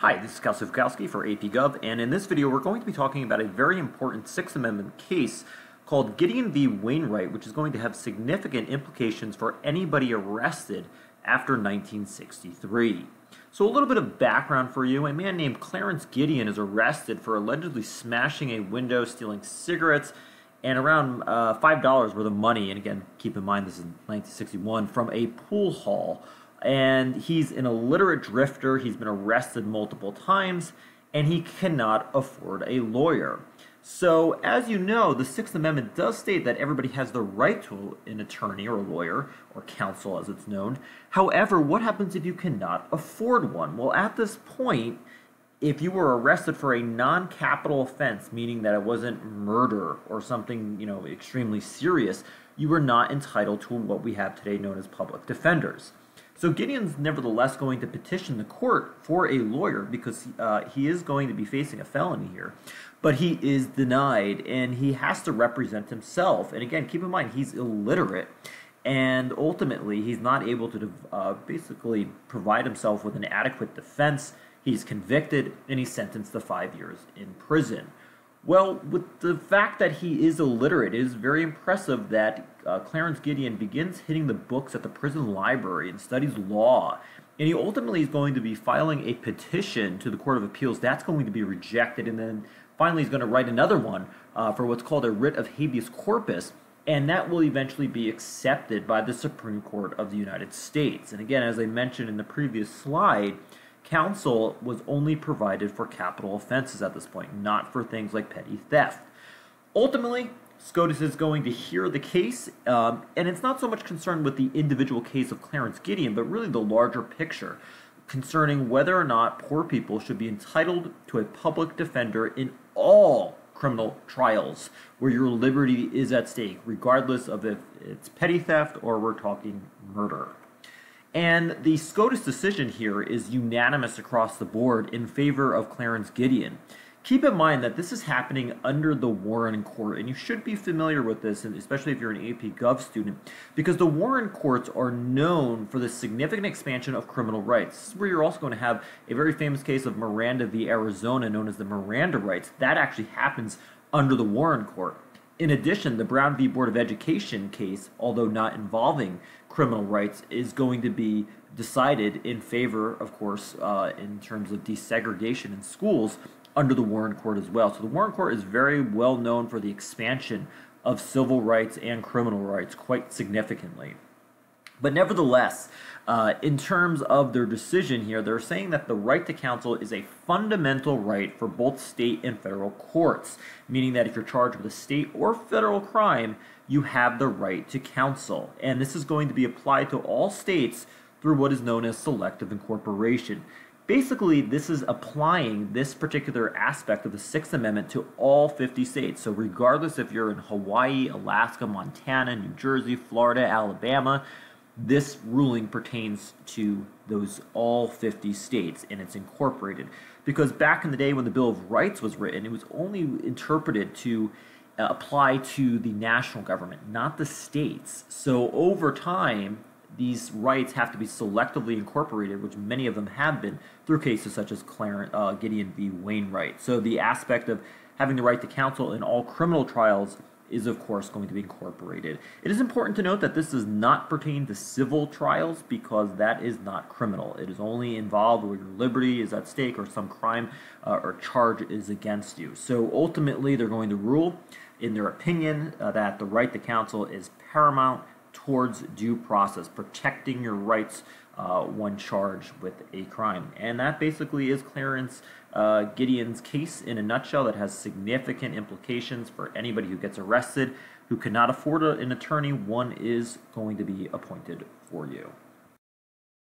Hi, this is Kelsey Falkowski for AP Gov, and in this video we're going to be talking about a very important Sixth Amendment case called Gideon v. Wainwright, which is going to have significant implications for anybody arrested after 1963. So a little bit of background for you. A man named Clarence Gideon is arrested for allegedly smashing a window, stealing cigarettes, and around uh, $5 worth of money, and again, keep in mind this is 1961, from a pool hall and he's an illiterate drifter. He's been arrested multiple times, and he cannot afford a lawyer. So, as you know, the Sixth Amendment does state that everybody has the right to an attorney or a lawyer, or counsel as it's known. However, what happens if you cannot afford one? Well, at this point, if you were arrested for a non-capital offense, meaning that it wasn't murder or something, you know, extremely serious, you were not entitled to what we have today known as public defenders. So Gideon's nevertheless going to petition the court for a lawyer because uh, he is going to be facing a felony here. But he is denied and he has to represent himself. And again, keep in mind, he's illiterate. And ultimately, he's not able to uh, basically provide himself with an adequate defense. He's convicted and he's sentenced to five years in prison. Well, with the fact that he is illiterate, it is very impressive that uh, Clarence Gideon begins hitting the books at the prison library and studies law. And he ultimately is going to be filing a petition to the Court of Appeals. That's going to be rejected. And then finally, he's going to write another one uh, for what's called a writ of habeas corpus. And that will eventually be accepted by the Supreme Court of the United States. And again, as I mentioned in the previous slide, counsel was only provided for capital offenses at this point, not for things like petty theft. Ultimately, SCOTUS is going to hear the case, um, and it's not so much concerned with the individual case of Clarence Gideon, but really the larger picture concerning whether or not poor people should be entitled to a public defender in all criminal trials where your liberty is at stake, regardless of if it's petty theft or we're talking murder. And the SCOTUS decision here is unanimous across the board in favor of Clarence Gideon. Keep in mind that this is happening under the Warren Court, and you should be familiar with this, especially if you're an AP Gov student, because the Warren courts are known for the significant expansion of criminal rights. This is where you're also going to have a very famous case of Miranda v. Arizona, known as the Miranda rights. That actually happens under the Warren Court. In addition, the Brown v. Board of Education case, although not involving criminal rights, is going to be decided in favor, of course, uh, in terms of desegregation in schools under the Warren Court as well. So the Warren Court is very well known for the expansion of civil rights and criminal rights quite significantly. But nevertheless, uh, in terms of their decision here, they're saying that the right to counsel is a fundamental right for both state and federal courts, meaning that if you're charged with a state or federal crime, you have the right to counsel. And this is going to be applied to all states through what is known as selective incorporation. Basically, this is applying this particular aspect of the Sixth Amendment to all 50 states. So, regardless if you're in Hawaii, Alaska, Montana, New Jersey, Florida, Alabama, this ruling pertains to those all 50 states and it's incorporated. Because back in the day when the bill of rights was written it was only interpreted to uh, apply to the national government not the states. So over time these rights have to be selectively incorporated which many of them have been through cases such as Clarence, uh, gideon v. Wainwright. So the aspect of having the right to counsel in all criminal trials is of course going to be incorporated. It is important to note that this does not pertain to civil trials because that is not criminal. It is only involved where your liberty is at stake or some crime uh, or charge is against you. So ultimately, they're going to rule, in their opinion, uh, that the right to counsel is paramount towards due process, protecting your rights uh, when charged with a crime. And that basically is Clarence uh, Gideon's case in a nutshell that has significant implications for anybody who gets arrested who cannot afford an attorney. One is going to be appointed for you.